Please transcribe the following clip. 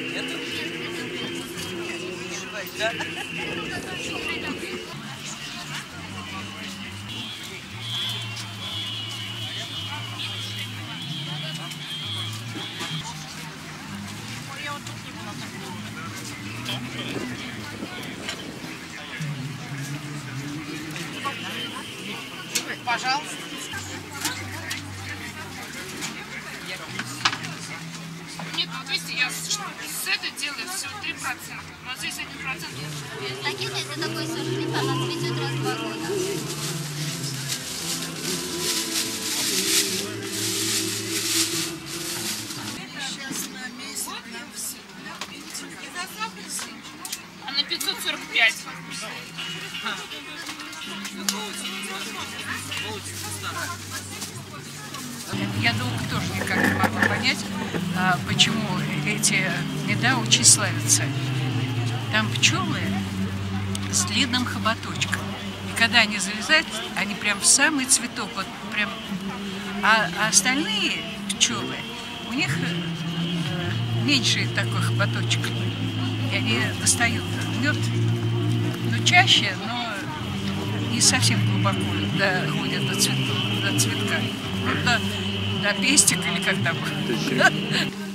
Нету? Да? Пожалуйста. Вот видите, я с, с этой делаю всего 3%, но здесь 1% Таких это такой сушнип, она цветет раз в два года. а на 545. Я долго тоже никак не могла понять, почему эти меда очень славятся. Там пчелы с длинным хоботочком. И когда они залезают, они прям в самый цветок, вот прям. А, а остальные пчелы, у них э, меньше такой хоботочек. И они достают мед, ну, чаще, но не совсем глубоко доходят до, цветка, до цветка. Вот до, до пестика или как там.